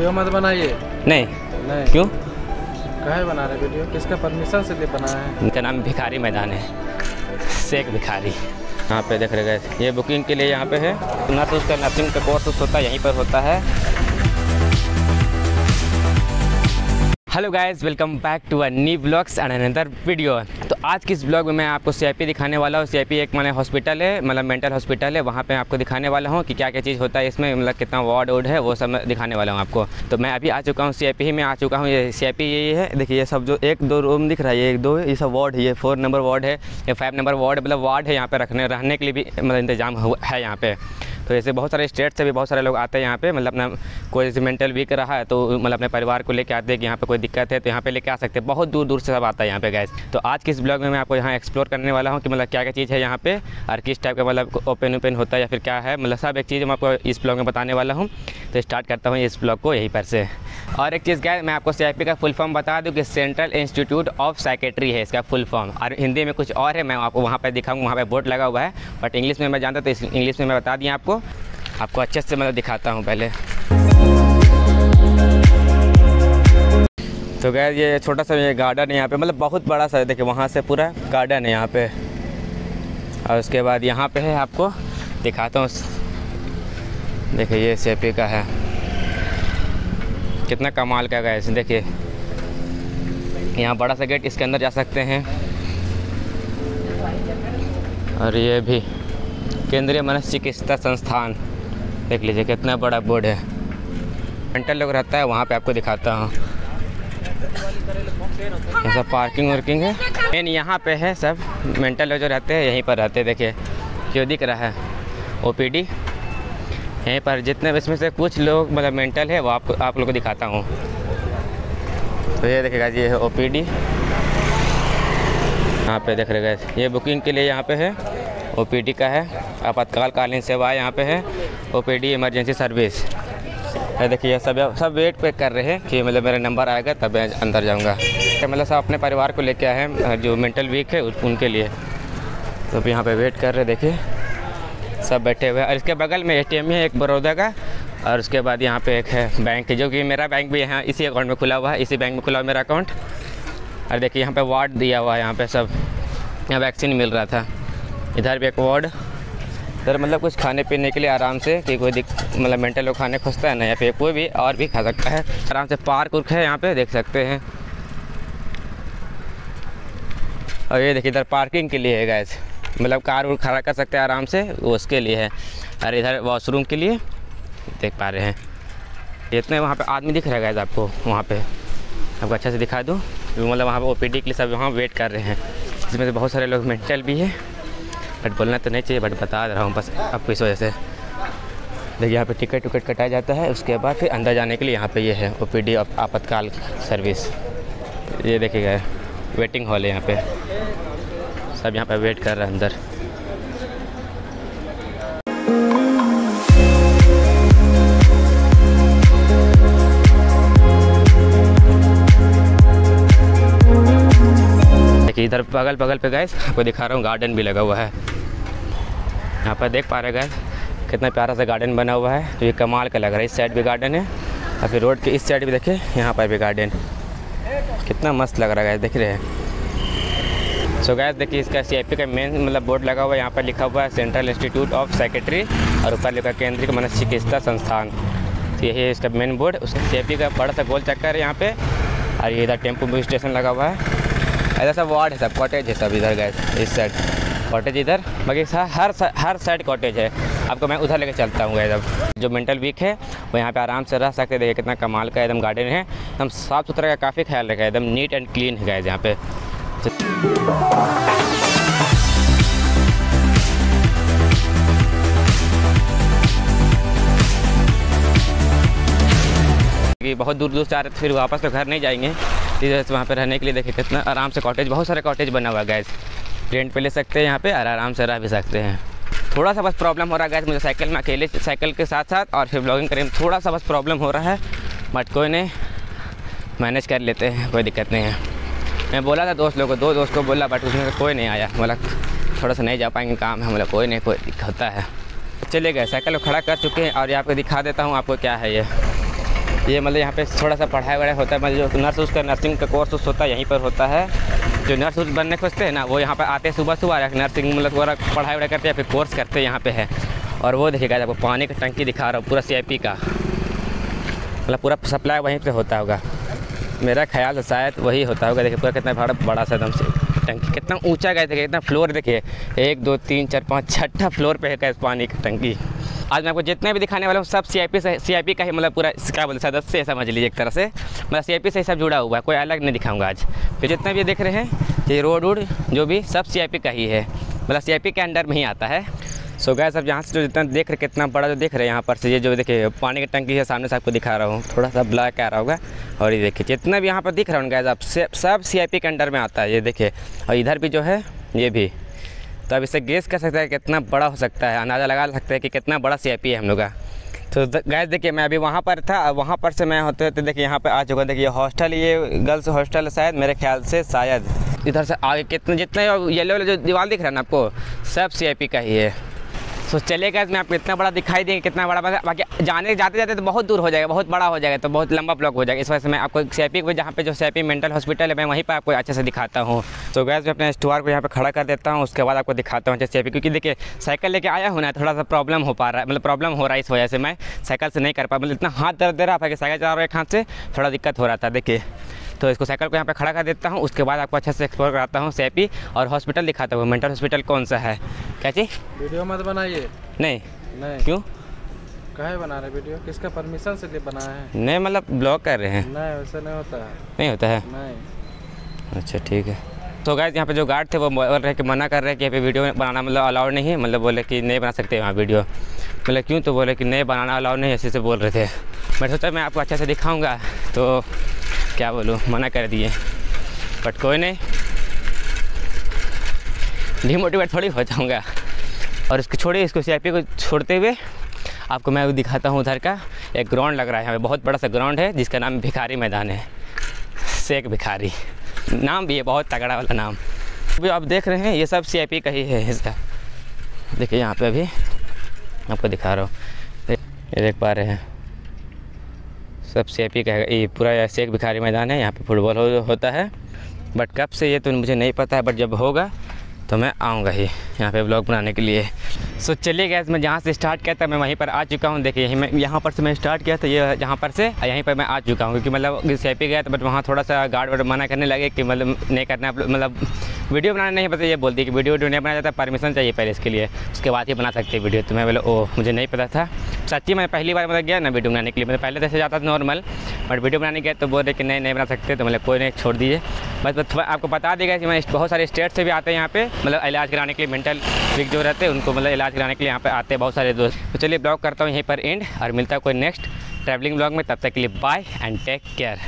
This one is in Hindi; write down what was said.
नहीं। नहीं। क्यों? कहे बना रहे वीडियो? किसका परमिशन से लिए बनाया है? इनका नाम भिखारी मैदान है। शेख भिखारी। यहाँ पे देख रहे गए ये बुकिंग के लिए यहाँ पे है। ना तो उसका नर्सिंग का कोर्स होता है यहीं पर होता है। Hello guys welcome back to a new blogs and another video आज की इस ब्लॉग में मैं आपको सी दिखाने वाला हूँ? सी एक मैंने हॉस्पिटल है मतलब मेंटल हॉस्पिटल है। वहाँ पे आपको दिखाने वाला हूँ कि क्या क्या चीज़ होता है इसमें मतलब कितना वार्ड वोर्ड है, वो सब मैं दिखाने वाला हूँ आपको। तो मैं अभी आ चुका हूँ सी ही में, आ चुका हूँ ये सी ये है। देखिए, ये सब जो एक दो रूम दिख रहा है एक दो, ये सब वार्ड है, ये फोर नंबर वार्ड है, ये फाइव नंबर वार्ड मतलब वार्ड है यहाँ पर रखने, रहने के लिए भी मतलब इंतज़ाम है यहाँ पे। तो ऐसे बहुत सारे स्टेट से भी बहुत सारे लोग आते हैं यहाँ पे। मतलब अपना कोई जैसे मेंटल वीक रहा है तो मतलब अपने परिवार को लेकर आते हैं कि यहाँ पे कोई दिक्कत है तो यहाँ पे लेके आ सकते हैं। बहुत दूर दूर से सब आता है यहाँ पे गैस तो आज के इस ब्लॉग में मैं आपको यहाँ एक्सप्लोर करने वाला हूँ कि मतलब क्या क्या चीज़ है यहाँ पे और किस टाइप का मतलब ओपन ओपन होता है या फिर क्या है। मतलब सब एक चीज़ मैं आपको इस ब्लॉग में बताने वाला हूँ। तो स्टार्ट करता हूँ इस ब्लॉग को यहीं पर से। और एक चीज़ क्या है मैं आपको सीआईपी का फुल फॉर्म बता दूँ कि सेंट्रल इंस्टीट्यूट ऑफ़ साइकेट्री है इसका फुल फॉर्म और हिंदी में कुछ और है, मैं आपको वहाँ पर दिखाऊँगा, वहाँ पर बोर्ड लगा हुआ है बट इंग्लिश में मैं जानता तो इंग्लिश में मैं बता दिया आपको। आपको अच्छे से मतलब दिखाता हूँ पहले। तो गैर ये छोटा सा ये गार्डन है यहाँ पे मतलब बहुत बड़ा सा देखिए वहाँ से पूरा गार्डन है यहाँ पे। और उसके बाद यहाँ पे है आपको, दिखाता हूँ। देखिए ये सेपी का है। कितना कमाल का गैस देखिए। यहाँ बड़ा सा गेट इसके अंदर जा सकते हैं। और ये भी केंद्रीय मनस्य चिकित्सा संस्थान। देख लीजिए कितना बड़ा बोर्ड है। मेंटल लोग रहता है, वहाँ पे आपको दिखाता हूँ। सब पार्किंग वर्किंग है। मेन यहाँ पे है सब मेंटल लोग जो रहते हैं, यहीं पर रहते हैं। देखिए, जो दिख रहा है ओपीडी यहीं पर जितने इसमें से कुछ लोग मतलब मेंटल है, वो आपको आप लोग को दिखाता हूँ। तो ये देखेगा ये है ओ यहाँ पे देख रहे गए ये बुकिंग के लिए यहाँ पे है। ओ पी डी का है। आपातकालकालीन सेवा यहाँ पे है। O P D emergency service ये देखिए सब सब वेट पे कर रहे हैं कि मतलब मेरा नंबर आएगा, तब मैं अंदर जाऊँगा। मतलब सब अपने परिवार को लेके आए हैं, जो मेंटल वीक है उनके लिए। तो यहाँ पे वेट कर रहे हैं, देखिए। सब बैठे हुए हैं। और इसके बगल में एटीएम है एक बड़ौदा का। और उसके बाद यहाँ पे एक है बैंक, जो कि मेरा बैंक भी यहाँ, इसी अकाउंट में खुला हुआ है, इसी बैंक में खुला हुआ मेरा अकाउंट और देखिए यहाँ पे वार्ड दिया हुआ है, यहाँ पे सब। यहाँ वैक्सीन मिल रहा था। इधर भी एक वार्ड इधर मतलब कुछ खाने पीने के लिए आराम से, कि कोई मतलब मेंटल लोग खाने खोजता है ना, या फिर कोई भी और भी खा सकता है। आराम से पार्क उर्क है यहाँ पे, देख सकते हैं। और ये देखिए इधर पार्किंग के लिए है गैस मतलब कार उर खड़ा कर सकते हैं आराम से, वो उसके लिए है। और इधर वॉशरूम के लिए देख पा रहे हैं। इतने वहाँ पे आदमी दिख रहा है आपको, वहाँ पे। आपको अच्छा से दिखा दूँ। मतलब वहाँ पे ओपीडी के लिए सब वहाँ वेट कर रहे हैं। इसमें से बहुत सारे लोग मेंटल भी है। बट बोलना तो नहीं चाहिए बट बता रहा हूँ बस आपको इस वजह से। देखिए, यहाँ पे टिकट विकट कटाया जाता है, उसके बाद फिर अंदर जाने के लिए यहाँ पे ये है ओ पी आपातकाल सर्विस ये देखिएगा वेटिंग हॉल है यहाँ पे। सब यहाँ पे वेट कर रहे हैं अंदर। देखिए, इधर बगल बगल पे गए आपको दिखा रहा हूँ गार्डन भी लगा हुआ है। यहाँ पर देख पा रहे गए कितना प्यारा सा गार्डन बना हुआ है। तो ये कमाल का लग रहा है, इस साइड भी गार्डन है, और फिर रोड के इस साइड भी देखे यहाँ पर भी गार्डन कितना मस्त लग रहा है देख रहे हैं। सो गैस देखिए इसका सी का मेन मतलब बोर्ड लगा हुआ है। यहाँ पर लिखा हुआ है सेंट्रल इंस्टीट्यूट ऑफ़ सेक्रेटरी और ऊपर लिखा केंद्रीय मनस्य चिकित्सा संस्थान। तो यही है इसका मेन बोर्ड उसका सी का बड़ा सा गोल चक्कर है यहाँ पे। और ये इधर टेंपो स्टेशन लगा हुआ है। ऐसा सब वार्ड है, सब कॉटेज है, सब इधर गैस इस साइड कॉटेज इधर, बाकी हर हर साइड कॉटेज है। आपको मैं उधर लेकर चलता हूँ एकदम जो मेंटल वीक है, वो यहाँ पे आराम से रह सकते हैं। देखिए कितना कमाल का एकदम गार्डन है। एकदम साफ़ सुथरा का काफ़ी ख्याल रखा है। एकदम नीट एंड क्लीन है गैस यहाँ पे। बहुत दूर दूर से आ रहे थे, फिर वापस तो घर नहीं जाएँगे। इधर से वहाँ पर रहने के लिए देखिए कितना आराम से कॉटेज बहुत सारे कॉटेज बना हुआ गैस रेंट पे ले सकते हैं यहाँ पे और आराम से रह भी सकते हैं। थोड़ा सा बस प्रॉब्लम हो रहा है गैस मुझे साइकिल में अकेले साइकिल के साथ साथ और फिर ब्लॉगिंग करें। थोड़ा सा बस प्रॉब्लम हो रहा है बट कोई नहीं मैनेज कर लेते हैं, कोई दिक्कत नहीं है। मैं बोला था दोस्त, लोगों को दो दोस्त को बोला बट उसमें कोई नहीं आया। बोला, थोड़ा सा नहीं जा पाएँगे काम है। बोला, कोई नहीं, कोई दिक्कत होता है। चले गए, साइकिल को खड़ा कर चुके हैं और यहाँ पे दिखा देता हूँ आपको क्या है ये। ये मतलब यहाँ पे थोड़ा सा पढ़ाई वढ़ाई होता है मतलब जो नर्स उसका नर्सिंग का कोर्स उस होता है, यहीं पर होता है। जो नर्स उस बनने खोजते हैं ना, वो यहाँ पर आते हैं सुबह सुबह नर्सिंग मतलब थोड़ा पढ़ाई वढ़ाई करते हैं, फिर कोर्स करते हैं यहाँ पे है। और वो देखिएगा आपको पानी का टंकी दिखा रहा हूँ, पूरा सीआईपी का। मतलब पूरा सप्लाई वहीं पर होता होगा। मेरा ख्याल शायद वही होता होगा। देखिए, पूरा कितना बड़ा बड़ा सा एकदम से टंकी, कितना ऊँचा गया, देखिए कितना फ्लोर देखिए। एक, दो, तीन, चार, पाँच, छठा फ्लोर पे है पानी की टंकी। आज मैं आपको जितने भी दिखाने वाला हूँ, सब सी आई पी से पी का ही मतलब पूरा क्या बोलते सदस्य समझ लीजिए एक तरह से। मतलब पी से ही सब जुड़ा हुआ है, कोई अलग नहीं दिखाऊँगा आज। तो जितने भी देख रहे हैं, ये रोड वोड जो भी, सब सी आई पी का ही है। मतलब सी आई पी के अंडर में ही आता है। सो गैस अब यहाँ से जो जितना देख रहे, कितना बड़ा जो देख रहे हैं यहाँ पर से, ये जो देखिए, पानी की टंकी है, सामने से आपको दिखा रहा हूँ। थोड़ा सा ब्लैक आ रहा होगा। और ये देखिए, जितना भी यहाँ पर दिख रहा है गैस आप सब सी आई पी के अंडर में आता है, ये देखिए। और इधर भी जो है, ये भी। तो अब इससे गेस कर सकते हैं कितना बड़ा हो सकता है, अंदाज़ा लगा सकते हैं कि कितना बड़ा सीआईपी है हम लोग का। तो गैस देखिए, मैं अभी वहाँ पर था वहाँ पर से मैं होते होते देखिए, यहाँ पर आ चुका देखिए हॉस्टल ये गर्ल्स हॉस्टल शायद, मेरे ख्याल से, शायद। इधर से आगे कितने, जितने येलो वाले जो दीवार दिख रहा है ना आपको, सब सीआईपी का ही है। तो चलेगा मैं आपको इतना बड़ा दिखाई देंगे, कितना बड़ा बाकी जाने जाते जाते तो बहुत दूर हो जाएगा, बहुत बड़ा हो जाएगा तो बहुत लंबा ब्लॉक हो जाएगा। इस वजह से मैं आपको सैपी को, जहाँ पे जो सैपी मेंटल हॉस्पिटल है, मैं वहीं पर आपको अच्छे से दिखाता हूँ। तो गैस मैं अपने स्टोर को यहाँ पर खड़ा कर देता हूँ, उसके बाद आपको दिखाता हूँ सैपी क्योंकि देखिए साइकिल लेके आया हूँ ना, थोड़ा सा प्रॉब्लम हो पा रहा है मतलब प्रॉब्लम हो रहा है इस वजह से मैं साइकिल से नहीं कर पा मतलब इतना हाथ दर्द दे रहा था कि साइकिल चला रहा है एक हाथ से, थोड़ा दिक्कत हो रहा था, देखिए। तो इसको साइकिल को यहाँ पे खड़ा कर देता हूँ, उसके बाद आपको अच्छे से एक्सप्लोर कराता हूँ सेपी और हॉस्पिटल दिखाता हूँ मेंटल हॉस्पिटल कौन सा है। क्या चीज़? वीडियो मत बनाइए। नहीं। नहीं। क्यों? कहे बना रहे वीडियो? किसका परमिशन से लिए बनाया है? नहीं मतलब ब्लॉग कर रहे हैं। नहीं वैसे नहीं होता है। नहीं होता है? नहीं। अच्छा ठीक है। तो गाइज़ यहाँ पे जो गार्ड थे वो बोल रहे कि मना कर रहे हैं कि यहाँ पे वीडियो बनाना मतलब अलाउड नहीं है। मतलब बोले कि नहीं बना सकते वहाँ वीडियो। मतलब क्यों? तो बोले कि नहीं बनाना अलाउड नहीं ऐसे से बोल रहे थे। मैं सोचा मैं आपको अच्छे से दिखाऊँगा। तो क्या बोलूँ? मना कर दिए। बट कोई नहीं। डिमोटिवेट थोड़ी हो जाऊँगा। और इसको छोड़िए इसको सी को छोड़ते हुए आपको मैं दिखाता हूँ उधर का एक ग्राउंड लग रहा है। यहाँ बहुत बड़ा सा ग्राउंड है जिसका नाम भिखारी मैदान है। शेख भिखारी। नाम भी है बहुत तगड़ा वाला नाम। अभी आप देख रहे हैं ये सब सी का ही है इसका। देखिए यहाँ पे अभी आपको दिखा रहा हूँ। ये देख पा रहे हैं। सब सी का है। ये पूरा शेख भिखारी मैदान है। यहाँ पे फुटबॉल हो, होता है। बट कब से ये तो मुझे नहीं पता है बट जब होगा तो मैं आऊँगा ही यहाँ पे ब्लॉग बनाने के लिए। सो चलिए गैस मैं जहाँ से स्टार्ट किया था, मैं वहीं पर आ चुका हूँ। देखिए, यहीं मैं यहाँ पर से मैं स्टार्ट किया था, ये यहाँ पर से यहीं पर मैं आ चुका हूँ, क्योंकि मतलब सेपी गया था बट वहाँ थोड़ा सा गार्ड वार्ड मना करने लगे कि मतलब नहीं करना मतलब वीडियो बनाना नहीं पता ये बोलती कि वीडियो वीडियो नहीं बनाया जाता परमिशन चाहिए पहले इसके लिए। उसके बाद ही बना सकते वीडियो तो मैं बोले ओ मुझे नहीं पता था। सच्ची मैं पहली बार मतलब गया ना वीडियो बनाने के लिए। मतलब पहले तो जाता था नॉर्मल बट वीडियो बनाने गया तो बोल रहे कि नहीं नहीं बना सकते तो मतलब कोई नहीं, छोड़ दीजिए। बस बस आपको बता देगा कि मैं बहुत सारे स्टेट से भी आते हैं यहाँ पे मतलब इलाज कराने के लिए मेंटल वीक जो रहते हैं, उनको मतलब इलाज कराने के लिए यहाँ पे आते हैं बहुत सारे दोस्त। तो चलिए, ब्लॉग करता हूँ यहीं पर एंड और मिलता है कोई नेक्स्ट ट्रैवलिंग ब्लॉग में, तब तक के लिए बाय एंड टेक केयर